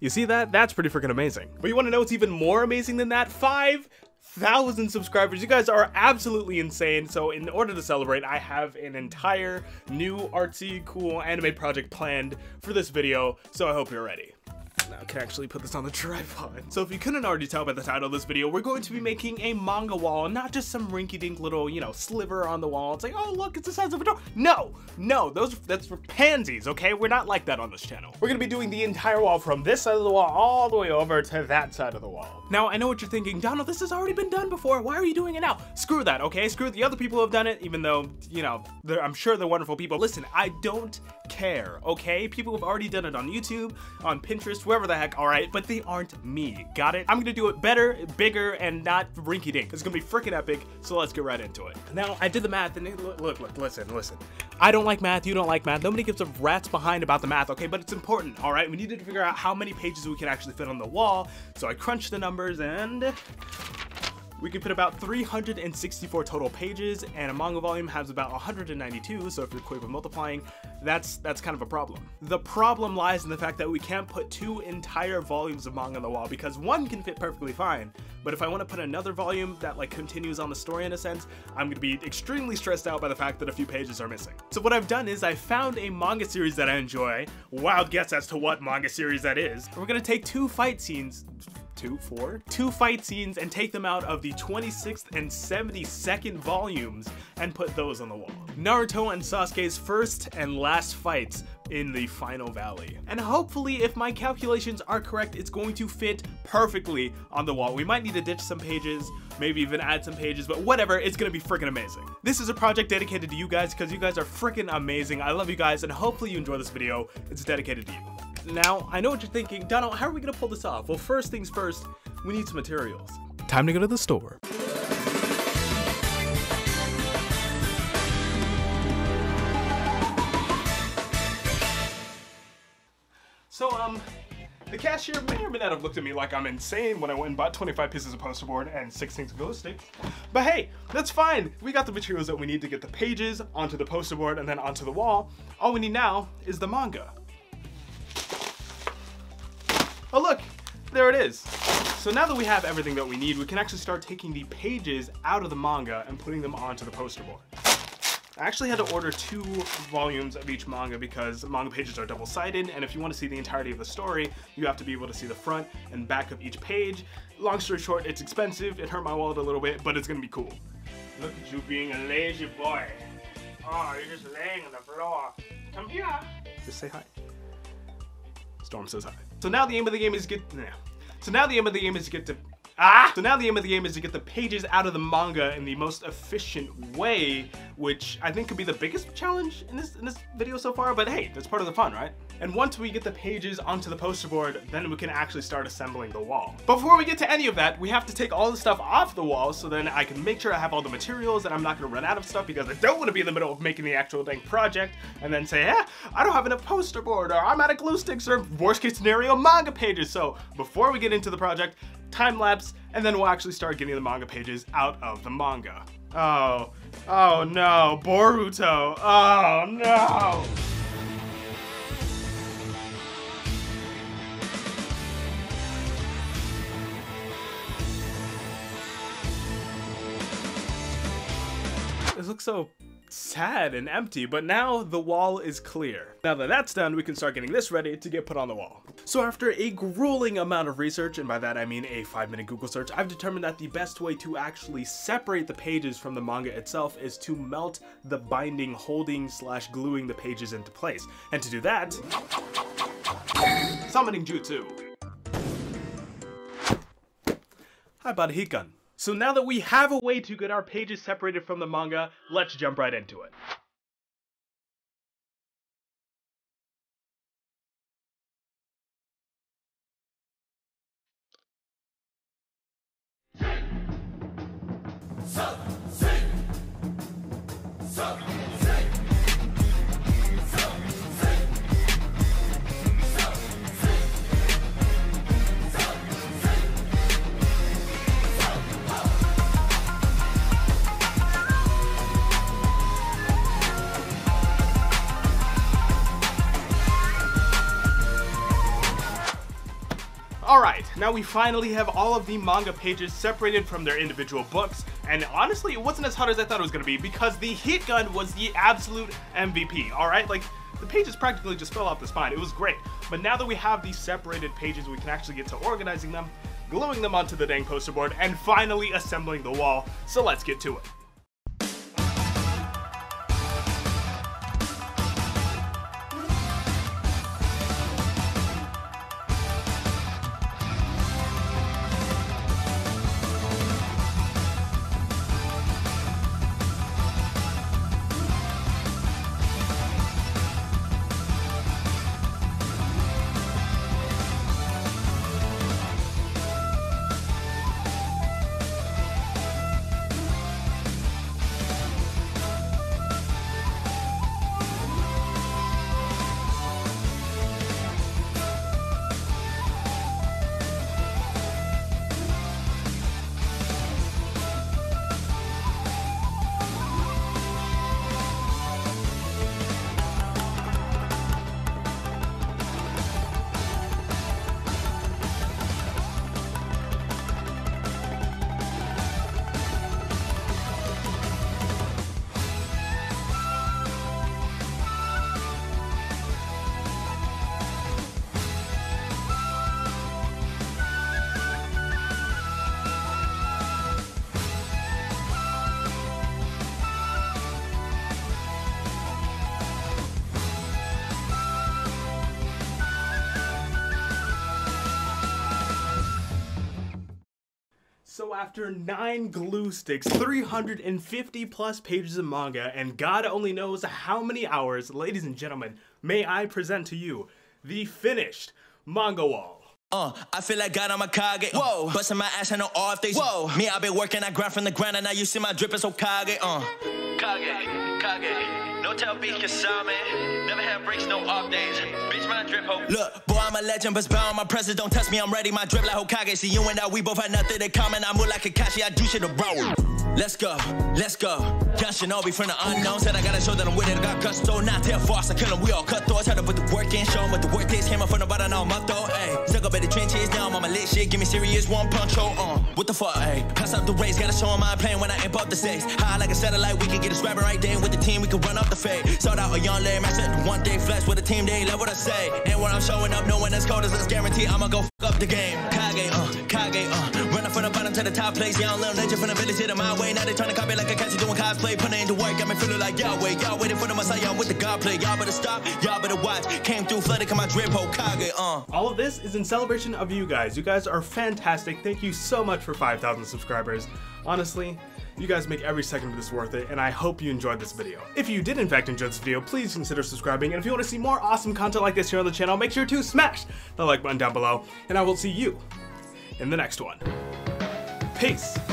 You see that? That's pretty freaking amazing. But you want to know what's even more amazing than that? Five thousand subscribers. You guys are absolutely insane. So in order to celebrate, I have an entire new artsy cool anime project planned for this video. So I hope you're ready now I can actually put this on the tripod. So if you couldn't already tell by the title of this video, we're going to be making a manga wall, not just some rinky-dink little, you know, sliver on the wall. It's like, oh look, it's the size of a door. No, no, those that's for pansies, okay? We're not like that on this channel. We're gonna be doing the entire wall from this side of the wall all the way over to that side of the wall. Now, I know what you're thinking, Donald, this has already been done before. Why are you doing it now? Screw that, okay? Screw the other people who have done it, even though, you know, I'm sure they're wonderful people. Listen, I don't care, okay? People have already done it on YouTube, on Pinterest, wherever the heck, alright? But they aren't me, got it? I'm gonna do it better, bigger, and not rinky dink. It's gonna be freaking epic, so let's get right into it. Now, I did the math, and it, look, look, look, listen, listen. I don't like math, you don't like math, nobody gives a rat's behind about the math, okay? But it's important, alright? We needed to figure out how many pages we can actually fit on the wall, so I crunched the numbers, and we can fit about 364 total pages, and a manga volume has about 192, so if you're quick with multiplying, that's that's kind of a problem. The problem lies in the fact that we can't put two entire volumes of manga on the wall, because one can fit perfectly fine, but if I want to put another volume that like continues on the story in a sense, I'm gonna be extremely stressed out by the fact that a few pages are missing. So what I've done is I found a manga series that I enjoy, wild guess as to what manga series that is, and we're gonna take two fight scenes, two, four, two fight scenes and take them out of the 26th and 72nd volumes and put those on the wall. Naruto and Sasuke's first and last fights in the final valley. And hopefully, if my calculations are correct, it's going to fit perfectly on the wall. We might need to ditch some pages, maybe even add some pages, but whatever, it's gonna be freaking amazing. This is a project dedicated to you guys because you guys are freaking amazing. I love you guys, and hopefully you enjoy this video. It's dedicated to you. Now, I know what you're thinking, Donald, how are we gonna pull this off? Well, first things first, we need some materials. Time to go to the store. So, um, the cashier may or may not have looked at me like I'm insane when I went and bought 25 pieces of poster board and 16 glue sticks. But hey, that's fine. We got the materials that we need to get the pages onto the poster board and then onto the wall. All we need now is the manga. Oh look, there it is. So now that we have everything that we need, we can actually start taking the pages out of the manga and putting them onto the poster board. I actually had to order two volumes of each manga because manga pages are double-sided, and if you want to see the entirety of the story, you have to be able to see the front and back of each page. Long story short, it's expensive, it hurt my wallet a little bit, but it's gonna be cool. Look at you being a lazy boy. Oh, you're just laying on the floor. Come here. Just say hi. Storm says hi. So now the aim of the game is get. Nah. So now the aim of the game is to get to. Ah! So now the aim of the game is to get the pages out of the manga in the most efficient way, which I think could be the biggest challenge in this in this video so far. But hey, that's part of the fun, right? And once we get the pages onto the poster board, then we can actually start assembling the wall. Before we get to any of that, we have to take all the stuff off the wall so then I can make sure I have all the materials and I'm not gonna run out of stuff because I don't wanna be in the middle of making the actual dang project and then say, eh, I don't have enough poster board or I'm out of glue sticks or worst case scenario, manga pages. So before we get into the project, time lapse, and then we'll actually start getting the manga pages out of the manga. Oh, oh no, Boruto, oh no! Looks so sad and empty, but now the wall is clear. Now that that's done, we can start getting this ready to get put on the wall. So after a grueling amount of research, and by that I mean a 5 minute Google search, I've determined that the best way to actually separate the pages from the manga itself is to melt the binding holding slash gluing the pages into place. And to do that, summoning jutsu. How about gun? So now that we have a way to get our pages separated from the manga, let's jump right into it. Sub, sing, sub. Now we finally have all of the manga pages separated from their individual books, and honestly, it wasn't as hard as I thought it was going to be because the heat gun was the absolute MVP, alright? Like, the pages practically just fell off the spine. It was great. But now that we have these separated pages, we can actually get to organizing them, gluing them onto the dang poster board, and finally assembling the wall. So let's get to it. After 9 glue sticks, 350 plus pages of manga, and God only knows how many hours, ladies and gentlemen, may I present to you the finished manga wall. Uh, I feel like God, I'm a Kage. Whoa, busting my ass and no off days. Whoa, me, I've been working, I grind from the ground, and now you see my drip is so Kage. Uh, Kage, Kage. No tell beat Kasame. Never have breaks, no off days. Look, boy, I'm a legend, but bound my presence. Don't test me, I'm ready. My drip like Hokage. See you and I, we both had nothing in common. I move like Kakashi, I do shit to bro. Let's go, let's go. Young Shinobi from the unknown. Said I gotta show that I'm with it. I got gusto, not tell false. I kill them, we all cut throats. Had to put the work in, show them what the work is. Came up from the bottom, now I'm up though. Ayy, stuck up in the trenches, on my lit shit. Give me serious one punch, oh, uh. What the fuck, ayy? Pass up the race, gotta show them I'm playing when I amp up the stakes. High like a satellite, we can get a rapping right there with the team. We can run up the fade. Sold out a young lame, I said one day flex with a team, they love what I say. And when I'm showing up, no one as cold as us guarantee I'ma go fuck up the game. Kage, uh, to the top place. Young little legend from the village, hit my way. Now they trying to copy like a catchy doing cosplay. Putting into work, got me feeling like Yahweh. Y'all waiting for the Messiah with the God play. Y'all better stop, y'all better watch. Came through flooded, come my drip, Hokage, uh. All of this is in celebration of you guys. You guys are fantastic. Thank you so much for 5,000 subscribers. Honestly, you guys make every second of this worth it, and I hope you enjoyed this video. If you did in fact enjoy this video, please consider subscribing, and if you want to see more awesome content like this here on the channel, make sure to smash the like button down below, and I will see you in the next one. Peace!